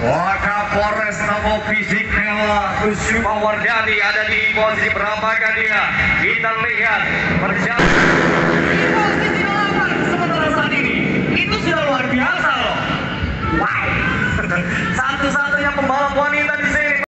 Wakapolres Tamo Fisikela Kusuma Wardani ada di posisi berapakah dia? Kita lihat perjalanan